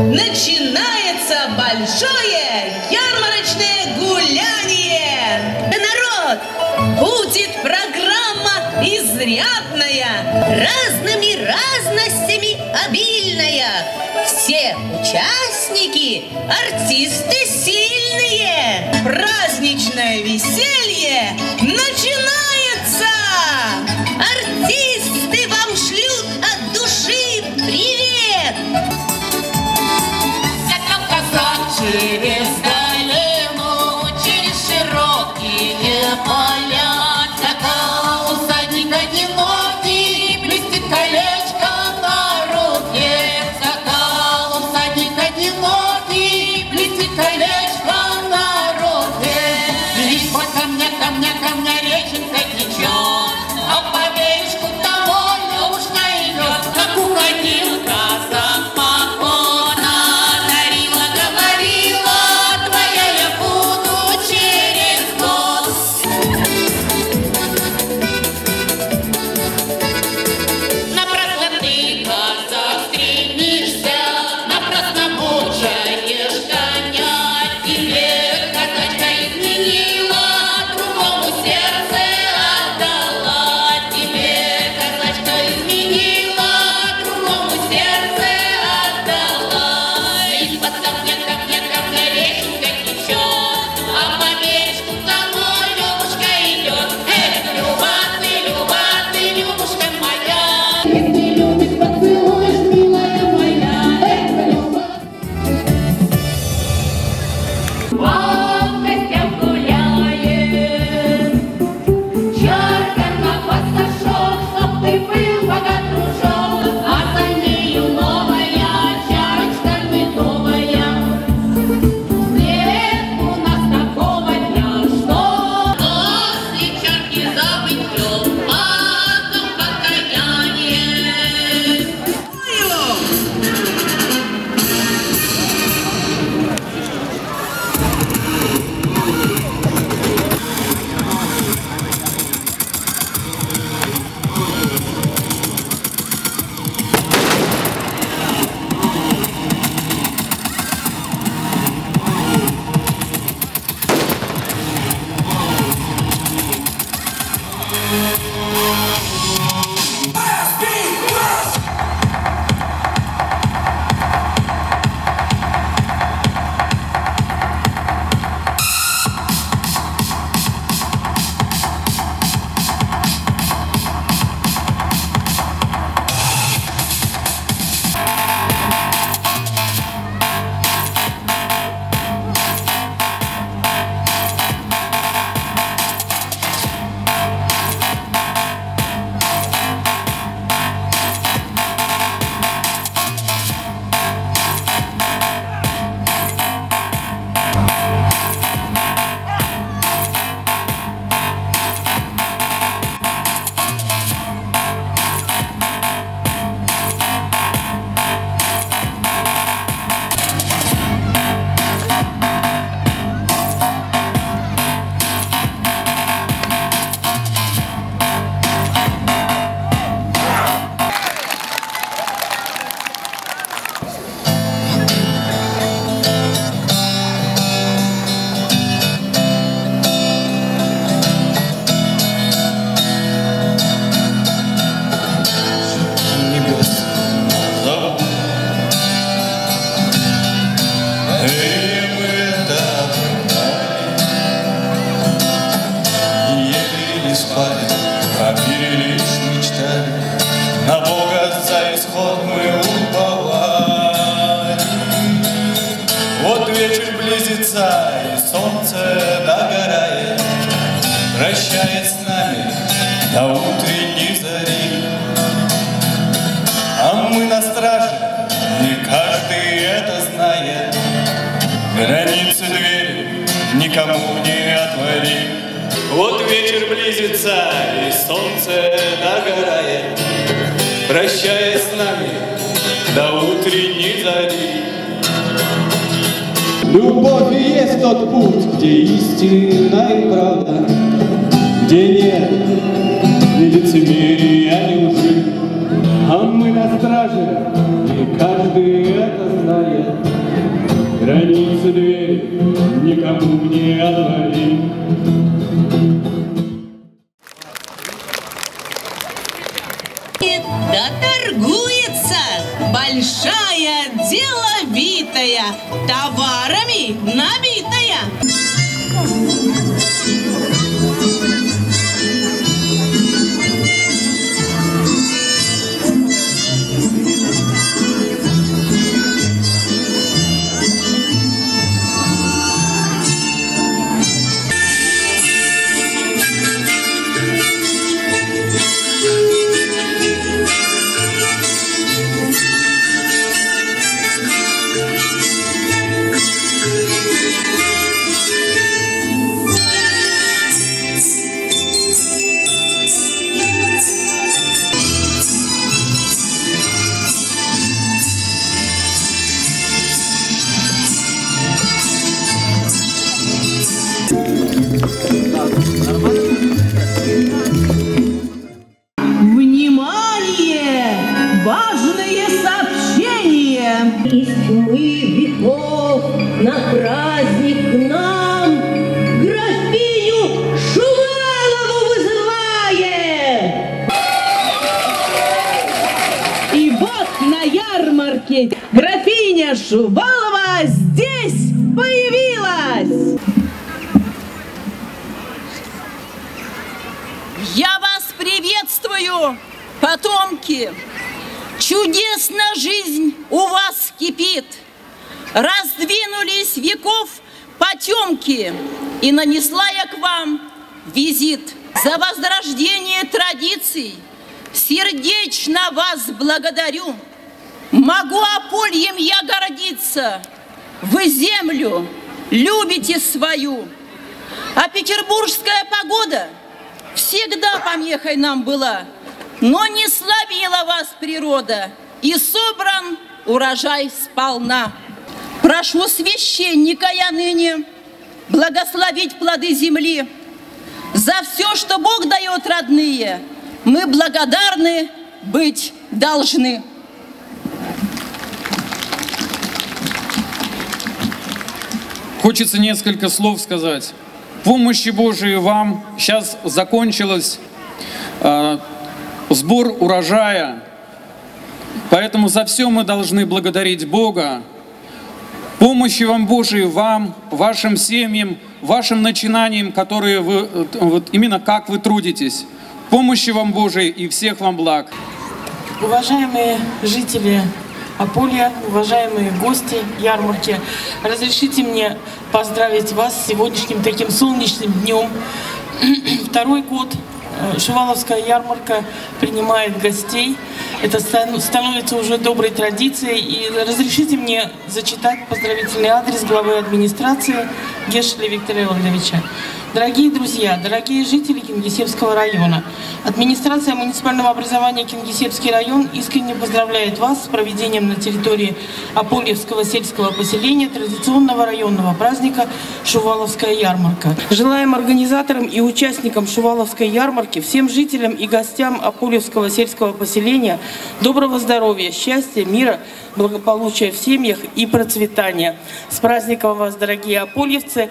начинается большое ярмарочное гуляние. Народ, будет программа изрядная, разными разностями обильная. Все участники, артисты сильные. Праздничное веселье начинается! Артисты! У Бога есть тот путь, где истина и правда, где нет ни лицемерия, ни лжи. А мы на страже, и каждый это знает. Границы двери никому не отворят. Деловитая Товарами набитая Я вас приветствую, потомки! Чудесно жизнь у вас кипит. Раздвинулись веков потемки, и нанесла я к вам визит за возрождение традиций. Сердечно вас благодарю. Могу Апольем я гордиться. Вы землю любите свою, а петербургская погода всегда помехой нам была, но не слабила вас природа, и собран урожай сполна. Прошу священника я ныне благословить плоды земли. За все, что Бог дает, родные, мы благодарны быть должны. Хочется несколько слов сказать. Помощи Божией вам. Сейчас закончилась э, сбор урожая. Поэтому за все мы должны благодарить Бога. Помощи вам Божией, вам, вашим семьям, вашим начинаниям, которые вы, вот именно как вы трудитесь. Помощи вам Божией и всех вам благ. Уважаемые жители Аполья, уважаемые гости ярмарки, разрешите мне поздравить вас с сегодняшним таким солнечным днем. Второй год э, Шуваловская ярмарка принимает гостей. Это стан- становится уже доброй традицией. И разрешите мне зачитать поздравительный адрес главы администрации Гешеля Виктора Ивановича. Дорогие друзья, дорогие жители Кингисеппского района, администрация муниципального образования Кингисеппский район искренне поздравляет вас с проведением на территории Апольевского сельского поселения традиционного районного праздника Шуваловская ярмарка. Желаем организаторам и участникам Шуваловской ярмарки, всем жителям и гостям Апольевского сельского поселения доброго здоровья, счастья, мира, благополучия в семьях и процветания. С праздником вас, дорогие апольевцы!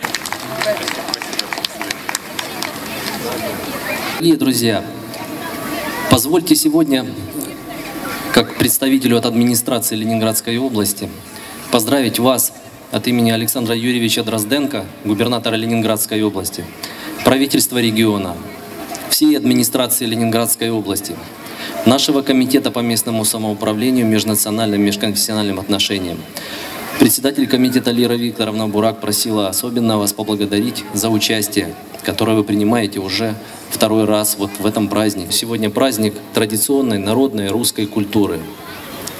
Дорогие друзья, позвольте сегодня, как представителю от администрации Ленинградской области, поздравить вас от имени Александра Юрьевича Дрозденко, губернатора Ленинградской области, правительства региона, всей администрации Ленинградской области, нашего комитета по местному самоуправлению, межнациональным, межконфессиональным отношениям. Председатель комитета Лира Викторовна Бурак просила особенно вас поблагодарить за участие, которое вы принимаете уже второй раз вот в этом празднике. Сегодня праздник традиционной народной русской культуры,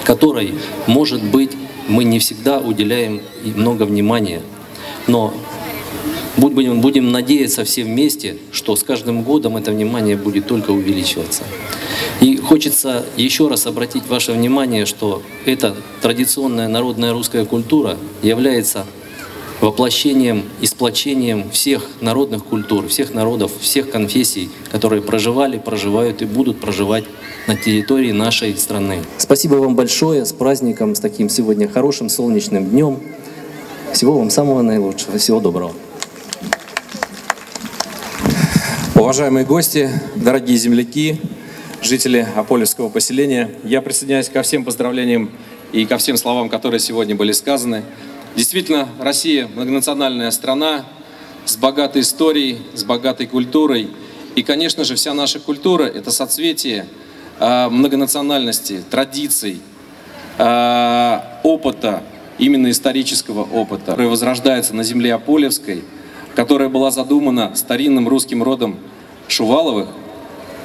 которой, может быть, мы не всегда уделяем много внимания, но будем, будем надеяться все вместе, что с каждым годом это внимание будет только увеличиваться. И хочется еще раз обратить ваше внимание, что эта традиционная народная русская культура является воплощением и сплочением всех народных культур, всех народов, всех конфессий, которые проживали, проживают и будут проживать на территории нашей страны. Спасибо вам большое, с праздником, с таким сегодня хорошим солнечным днем. Всего вам самого наилучшего, всего доброго. Уважаемые гости, дорогие земляки, жители Аполевского поселения. Я присоединяюсь ко всем поздравлениям и ко всем словам, которые сегодня были сказаны. Действительно, Россия многонациональная страна с богатой историей, с богатой культурой. И, конечно же, вся наша культура – это соцветие э, многонациональности, традиций, э, опыта, именно исторического опыта, который возрождается на земле Аполевской, которая была задумана старинным русским родом Шуваловых,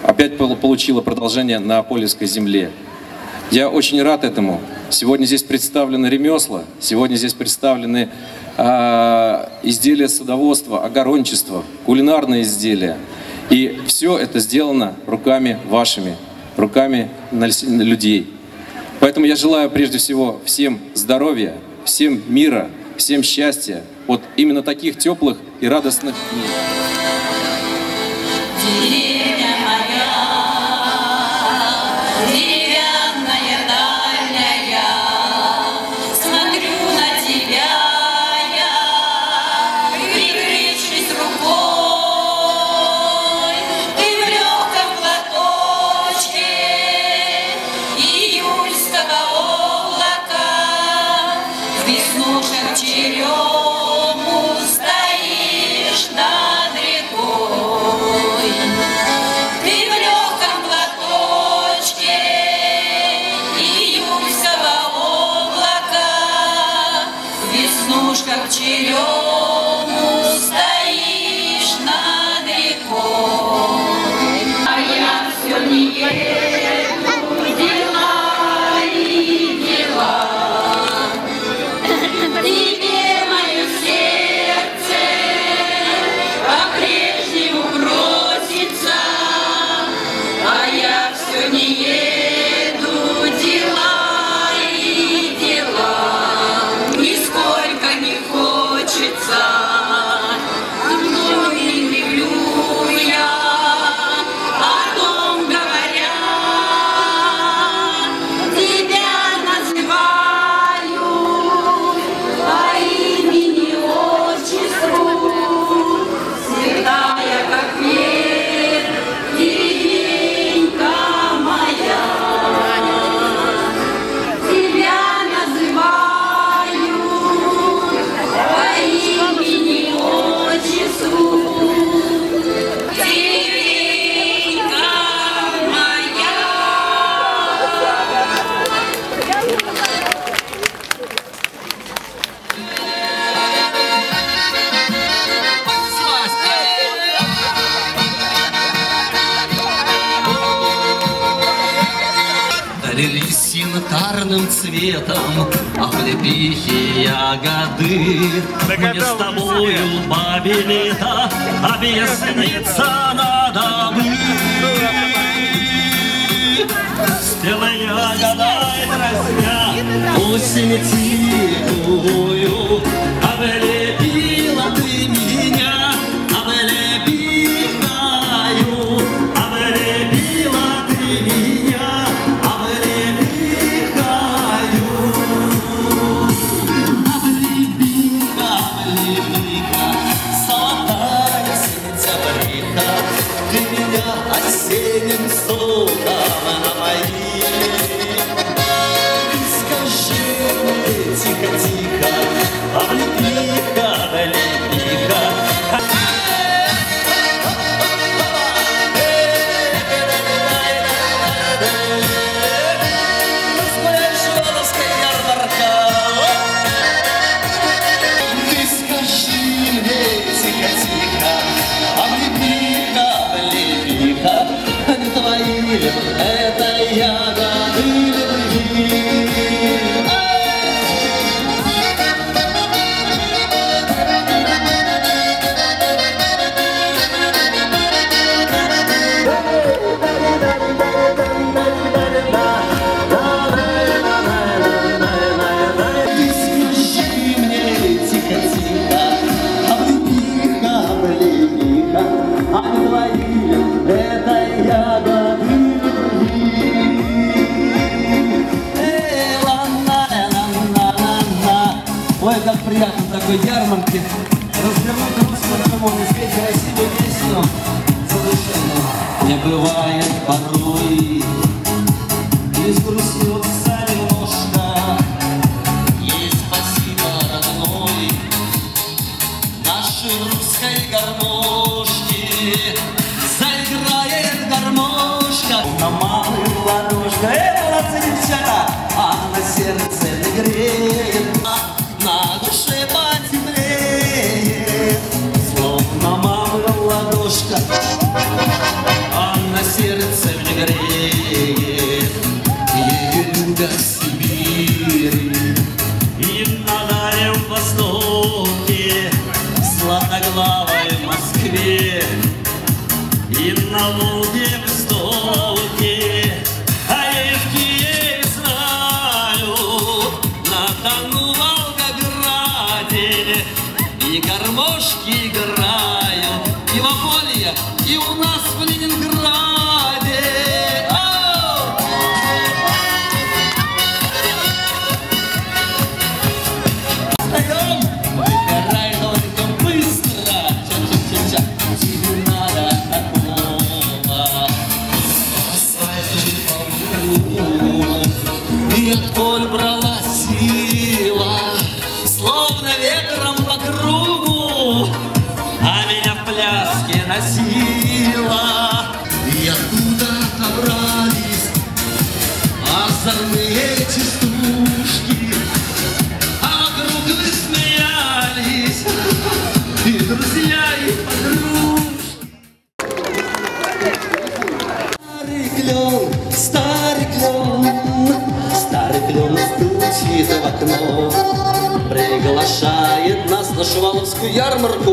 опять получила продолжение на Аполевской земле. Я очень рад этому. Сегодня здесь представлены ремесла, сегодня здесь представлены э, изделия садоводства, огорончества, кулинарные изделия. И все это сделано руками вашими, руками людей. Поэтому я желаю прежде всего всем здоровья, всем мира, всем счастья, вот именно таких теплых и радостных дней. to you. Ягоды. Мне с тобою бабе лето объясниться надо бы. Спела ягода и дразня осень тихую, облепила Шуваловскую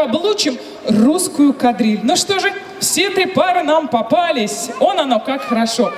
учим, откаблучим русскую кадриль. Ну что же, все три пары нам попались. Он оно как хорошо.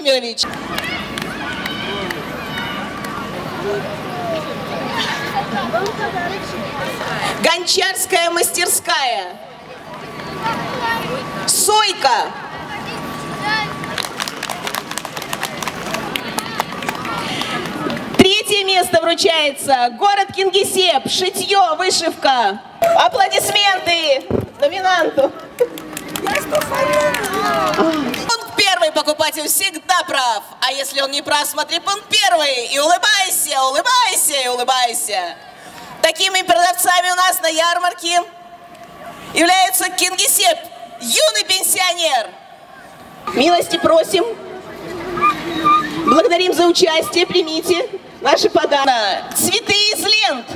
Владимирович. Гончарская мастерская. Сойка. Третье место вручается. Город Кингисепп. Шитье, вышивка. Аплодисменты номинанту. Первый покупатель всегда прав. А если он не прав, смотри пункт первый. И улыбайся, улыбайся и улыбайся. Такими продавцами у нас на ярмарке является Кингисепп, юный пенсионер. Милости просим. Благодарим за участие. Примите наши подарки. Цветы из лент.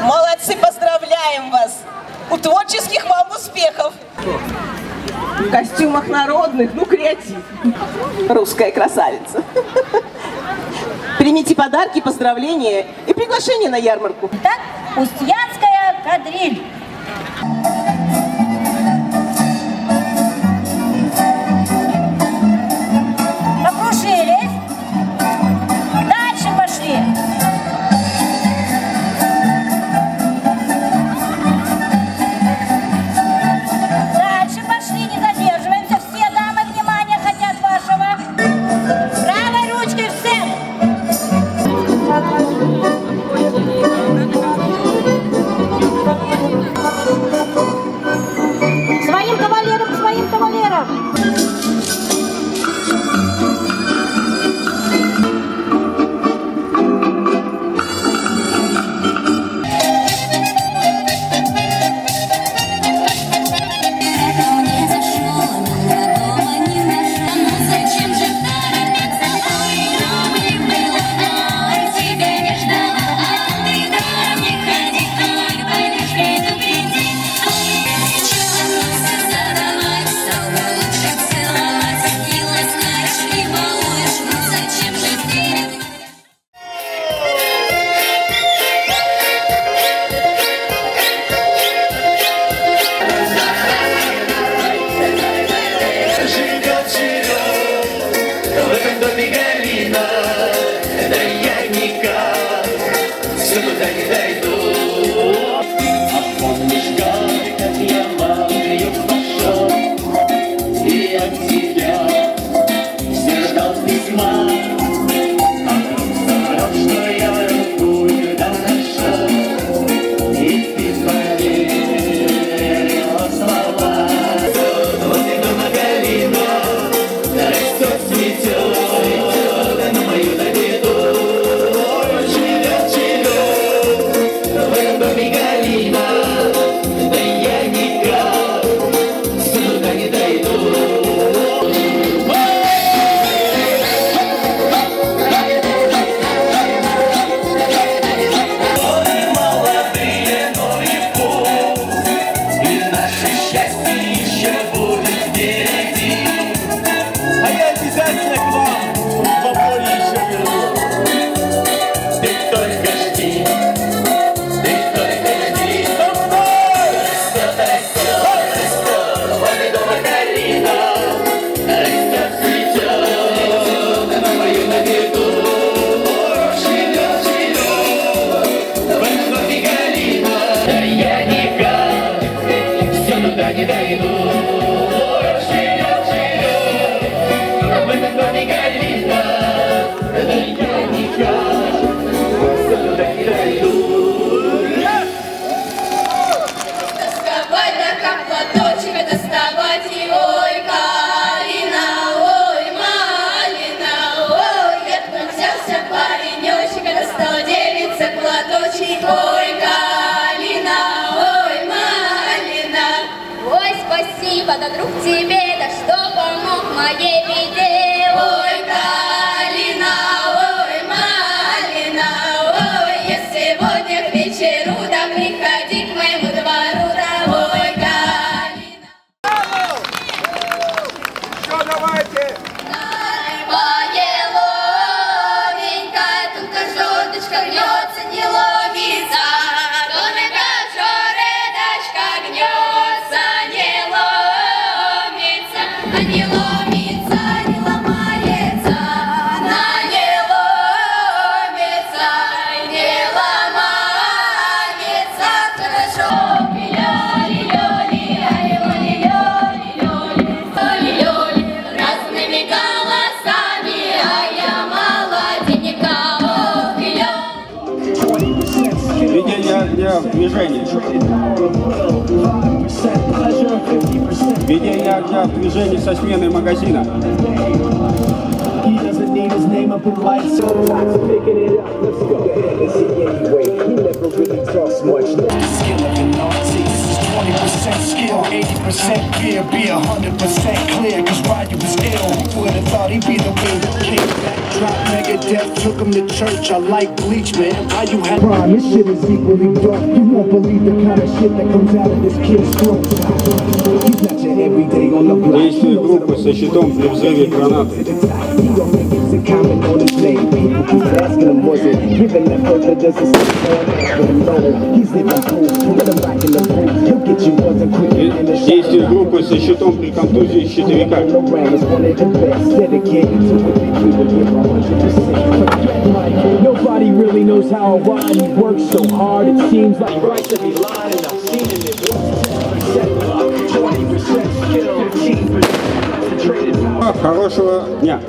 Молодцы, поздравляем вас. У творческих вам успехов. В костюмах народных, ну креатив. Русская красавица. Примите подарки, поздравления и приглашение на ярмарку. Так, Устьянская кадриль. Покрушились. Огня в движение. Введение огня в движение со сменой магазина. Let's go 20% skill, 80% fear, be 100% clear. Cause Ryu was ill. Who would have thought he'd be the way the king? Drop Megadeth, took him to church. I like Bleach, man. Why you had crime? This shit is equally dark. You won't believe the kind of shit that comes out of this kid's throat. He's not your everyday on the block. Действие группы со щитом при взрыве гранаты. He don't think it's a comment on his name. People keep asking him, was it given that further does it still on But no, he's living proof. Put him back in the booth. He'll get you wasn't quicker than the Действие группы со щитом при контузии щитовика. around is one of the best. Dedicated to it, we would give 100%. Nobody really knows how or why he works so hard. It seems like right to be lying, and I've seen it. It works 10% luck, 20% skill, 15% concentrated power. Хорошего дня.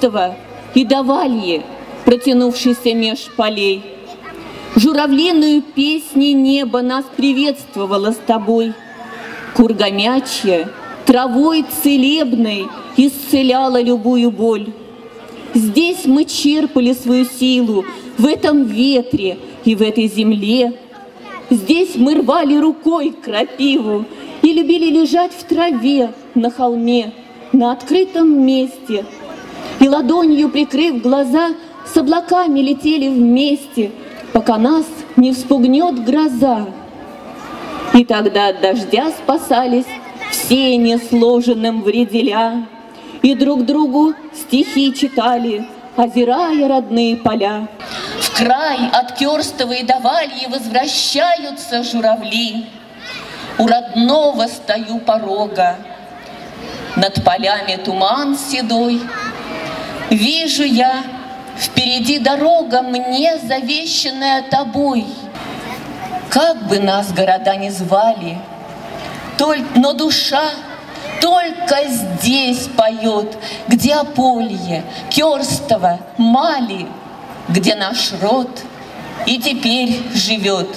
Керстова и до Вальи, протянувшийся меж полей. Журавлиную песни небо нас приветствовало с тобой. Кургомячья травой целебной исцеляла любую боль. Здесь мы черпали свою силу, в этом ветре и в этой земле. Здесь мы рвали рукой крапиву и любили лежать в траве на холме, на открытом месте. И ладонью прикрыв глаза, с облаками летели вместе, пока нас не вспугнет гроза. И тогда от дождя спасались все несложенным вределя, И друг другу стихи читали, озирая родные поля. В край от Керстова и до Вальи возвращаются журавли. У родного стою порога, над полями туман седой. Вижу я, впереди дорога мне завещанная тобой. Как бы нас города не звали, но душа только здесь поет, где Аполье, Керстово, Мали, где наш род и теперь живет.